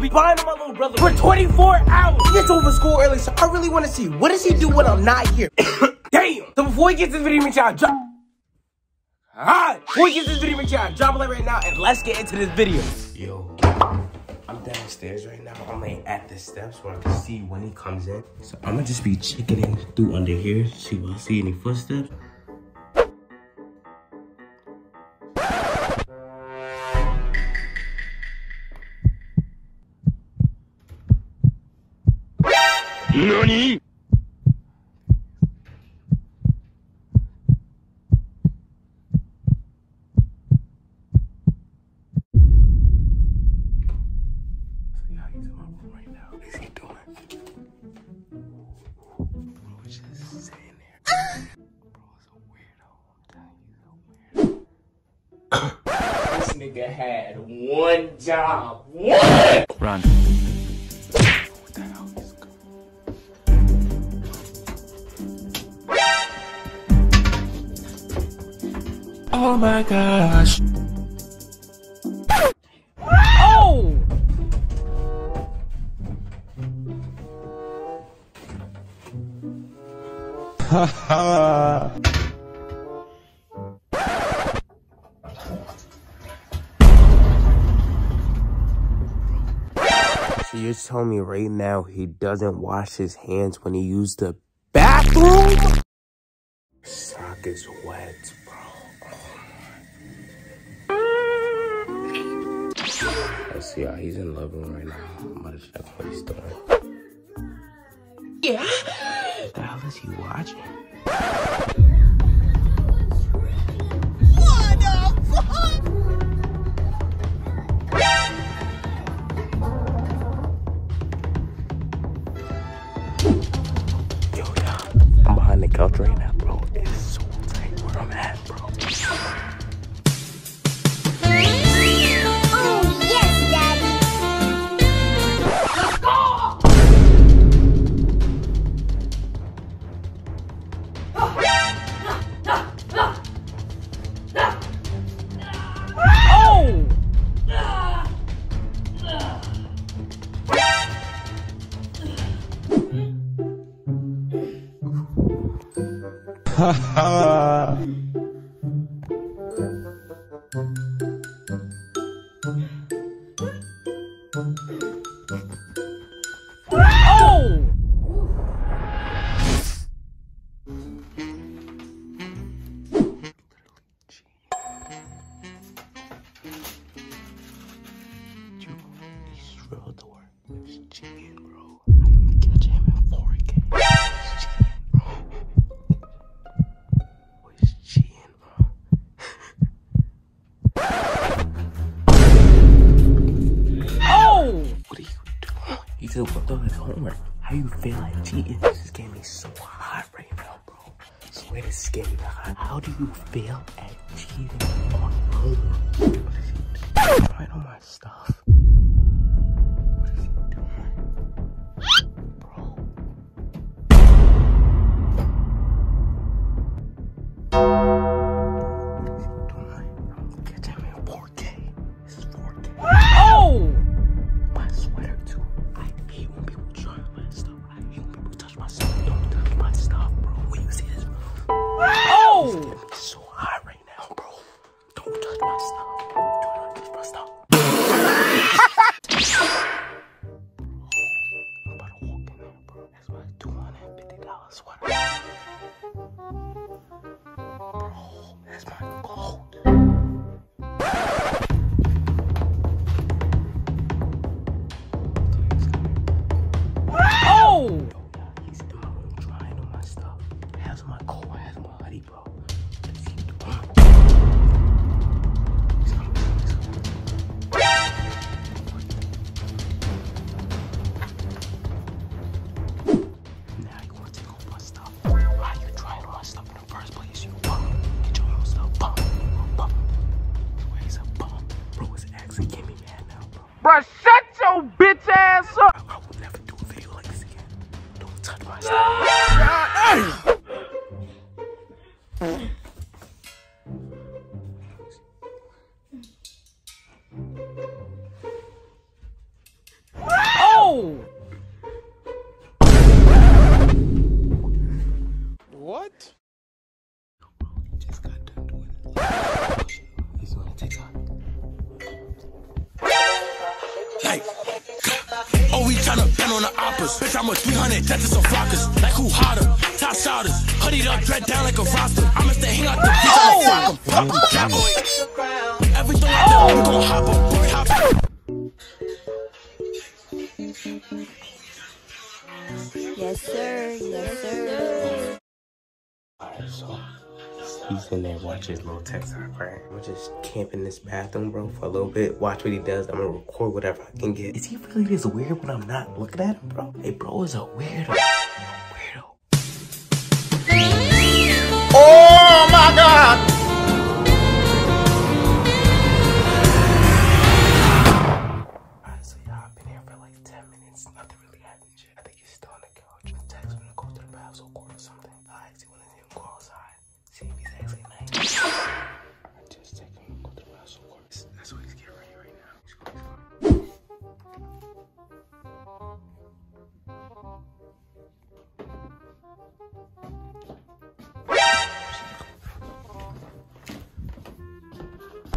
be spying on my little brother for 24 hours. He gets over school early, so I really want to see what does he do when I'm not here. Damn. So before he gets this video, make sure I drop. Alright, before we get this video, make sure I drop a like right now and let's get into this video. Yo, I'm downstairs right now. I'm laying at the steps where I can see when he comes in. So I'm gonna just be checking in through under here, see if I see any footsteps. Nigga had one job. One! Run. What the hell is going Oh my gosh. Oh! So you're telling me right now he doesn't wash his hands when he used the bathroom? Sock is wet, bro. Let's see how he's in love room right now. I'm to check what he's doing. Yeah. What the hell is he watching? Ha ha ha. Still worked on his homework. How you feel like cheating? This is getting me so hot right now, bro. Swear getting hot. How do you feel at cheating on homework? Bro, Bruh, shut your bitch ass up! I, I will never do a video like this again. Don't touch my stuff. I'm a 300 dentists and flockers. Like who hotter? Top shotters. Hooded up, dread down like a roster. I'ma stay hang out the beach oh! on the rock 'em. Pop 'em, drop 'em. Everything I do, we gon' hop 'em. Boy, hop 'em. Yes, sir. Yes, sir. Alright, so he's in there watching his little TikTok, right? I'm just camping this bathroom, bro, for a little bit. Watch what he does. I'm gonna record whatever I can get. Is he really this weird when I'm not looking at him, bro? Hey, bro is a weirdo.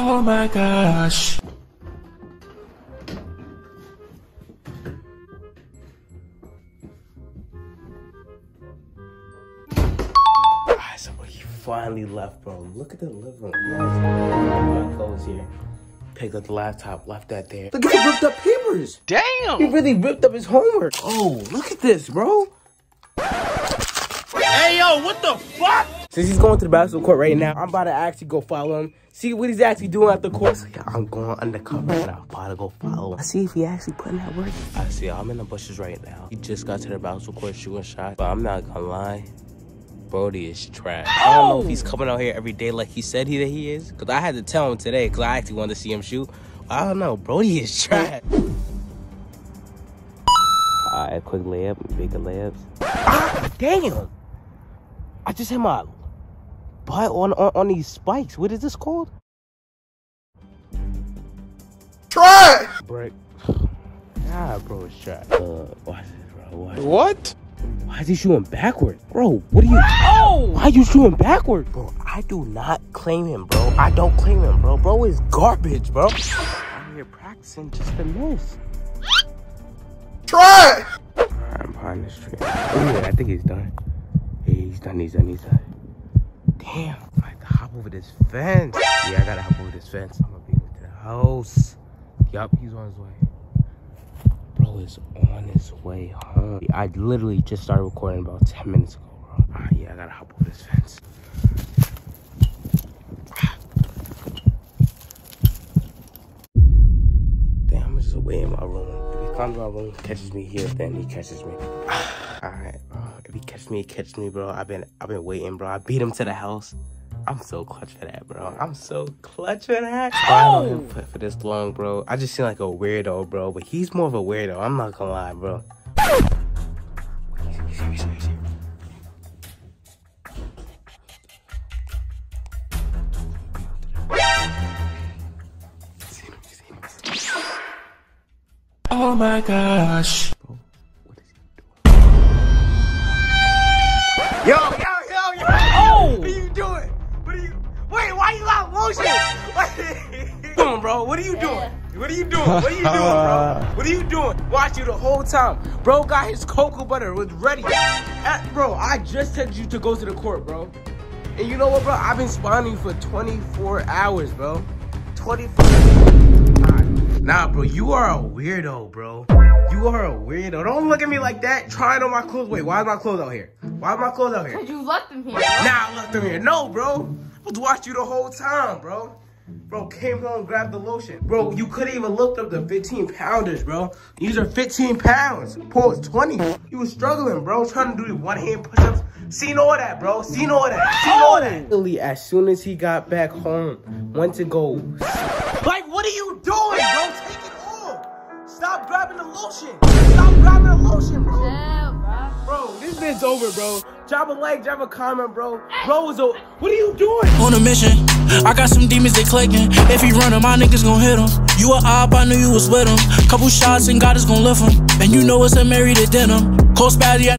Oh my gosh. Alright, so bro, he finally left, bro. Look at the living room. My clothes here. Picked up the laptop, left that there. Look at the ripped up papers. Damn. He really ripped up his homework. Oh, look at this, bro. Hey, yo, what the fuck? Since he's going to the basketball court right now, I'm about to actually go follow him. See what he's actually doing at the court. So, yeah, I'm going undercover and I'm about to go follow him. I see if he actually putting that work. I see, I'm in the bushes right now. He just got to the basketball court shooting shots. But I'm not gonna lie. Brody is trash. I don't know if he's coming out here every day like he said he that he is. Cause I had to tell him today because I actually wanted to see him shoot. I don't know. Brody is trash. Alright, quick layup, bigger layups. Ah, damn! I just hit my butt on, on on these spikes. What is this called? Try it! Brick. God, bro, it's trash. Uh, watch this, bro. Watch. What? Why is he shooting backward? Bro, what are you? Oh! Why are you shooting backward? Bro, I do not claim him, bro. I don't claim him, bro. Bro is garbage, bro. I'm here practicing just to miss. Try it! I'm behind this tree. Oh, yeah, I think he's done. He's done, he's done, he's done. Damn, I to hop over this fence. Yeah, I gotta hop over this fence. I'm gonna be to the house. Yup, he's on his way. Bro is on his way home. I literally just started recording about 10 minutes ago, bro. Ah, yeah, I gotta hop over this fence. Damn, I'm just away in my room. If he comes to my room, catches me here, then he catches me. Alright, bro. If he catches me, catch me, bro. I've been I've been waiting, bro. I beat him to the house. I'm so clutch for that, bro. I'm so clutch for that. Oh! I don't him for, for this long, bro. I just seem like a weirdo, bro. But he's more of a weirdo. I'm not gonna lie, bro. Oh my he's Yo, yo, yo, yo! Oh! What are you doing? What are you? Wait, why you out motion? Come on, bro. What are you doing? What are you doing? What are you doing, bro? What are you doing? Watch you the whole time. Bro got his cocoa butter was ready. Uh, bro, I just said you to go to the court, bro. And you know what, bro? I've been spawning for 24 hours, bro. 24. Nah, Nah, bro, you are a weirdo, bro. You are a weirdo. Don't look at me like that. Trying on my clothes. Wait, why is my clothes out here? Why are my clothes out here? You left them here. Nah, I left them here. No, bro. I was watching you the whole time, bro. Bro, came home, grabbed the lotion. Bro, you couldn't even look up the 15 pounders, bro. These are 15 pounds. Paul was 20. You was struggling, bro, trying to do the one hand push ups. Seen all that, bro. Seen all that. Seen all that. Literally, as soon as he got back home, went to go. Like, what are you doing, bro? Grabbing the lotion. Stop grabbing the lotion, bro. Yeah, bro. Bro, this bit's over, bro. Drop a like, drop a comment, bro. Bro is over. What are you doing? On a mission. I got some demons, they clicking. If he running, my niggas gon' hit him. You a op, I knew you was with him. Couple shots and God is gon' lift him. And you know it's a Mary to denim. Cold Spazzy,